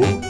vou.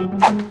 Arr.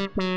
Mm-hmm.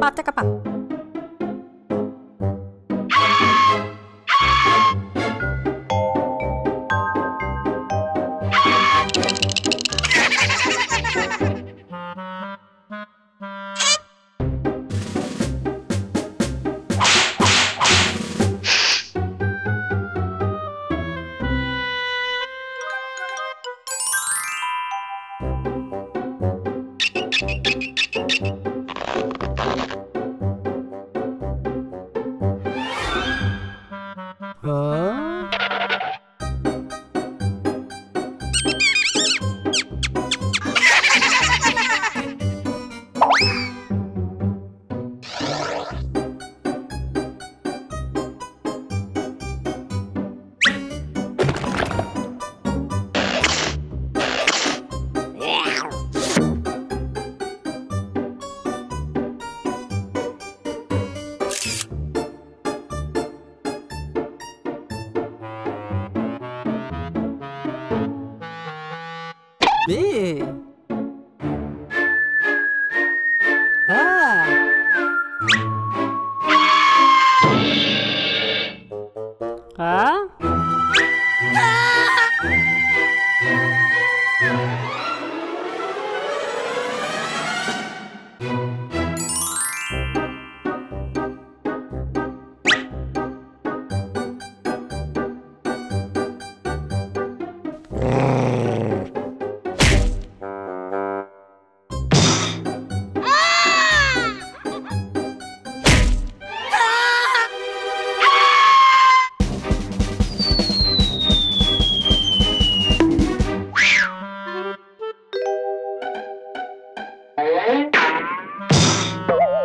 pá, teca, pá. Bye.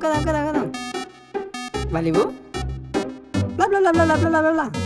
kadang, kadang, kadang, kadang. Malibu. Bla, bla, bla, bla, bla, bla, bla, bla.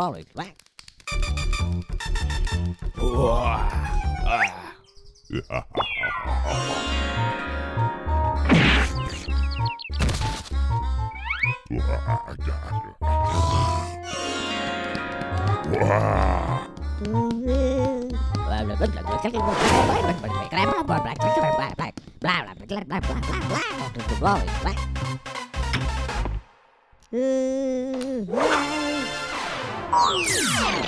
Ugh. Blah.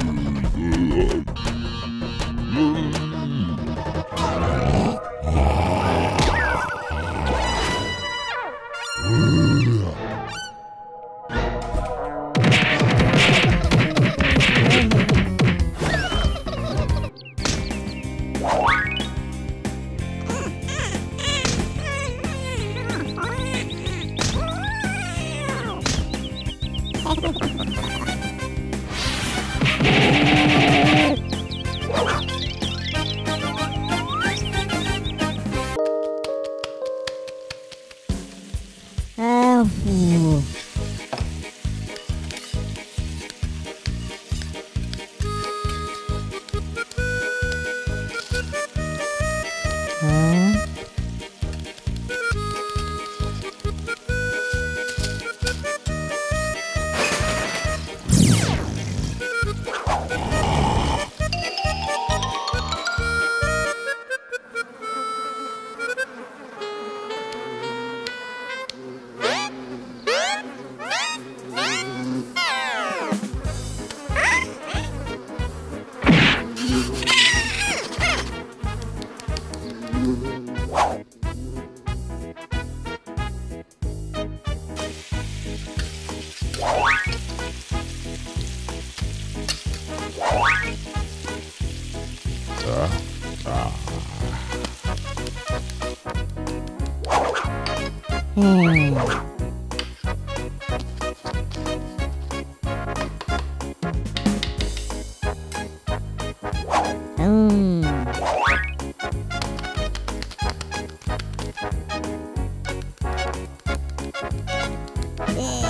Ah,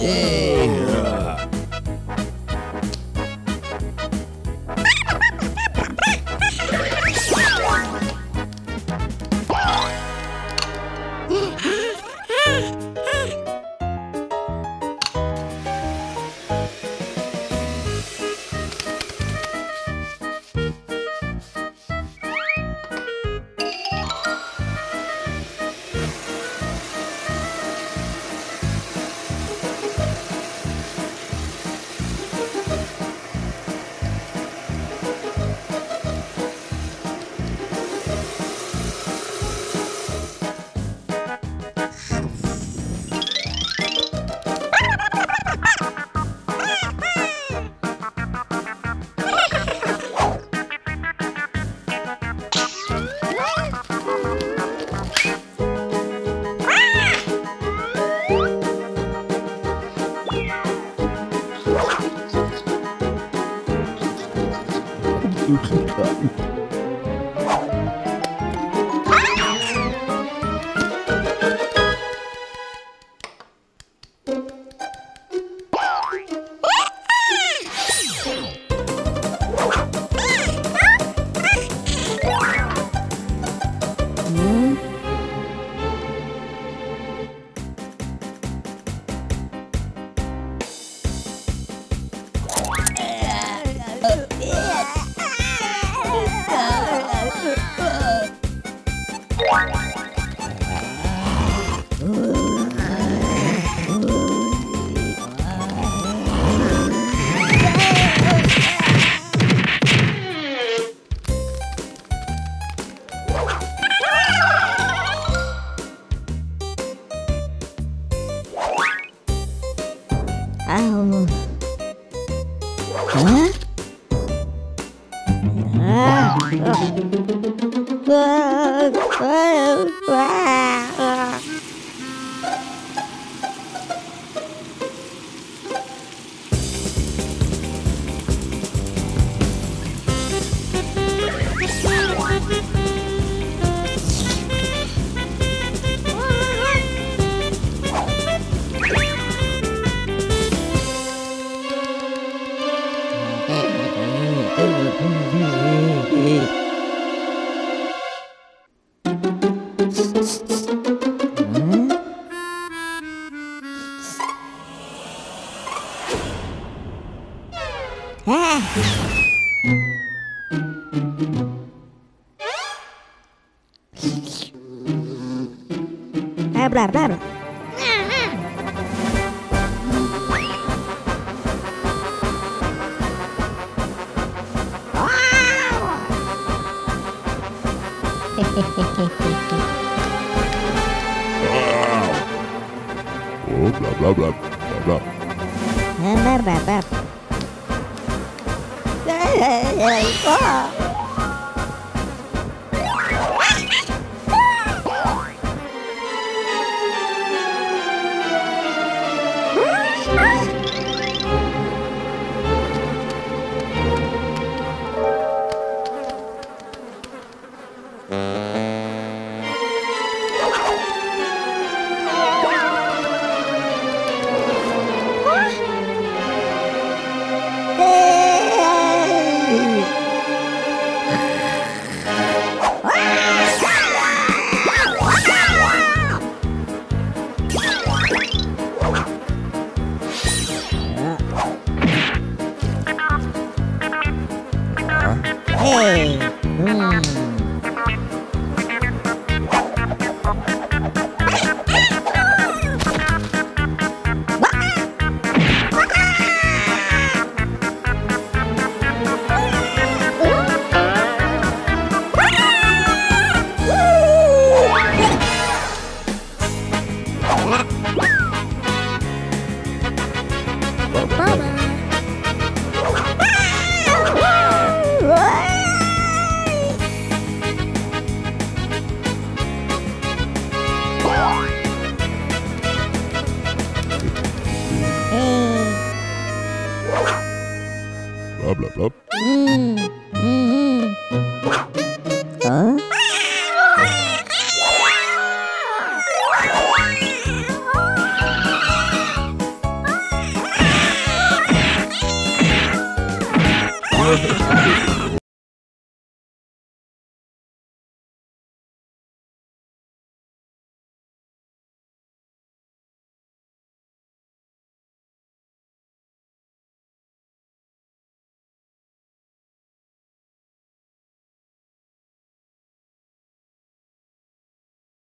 Ow.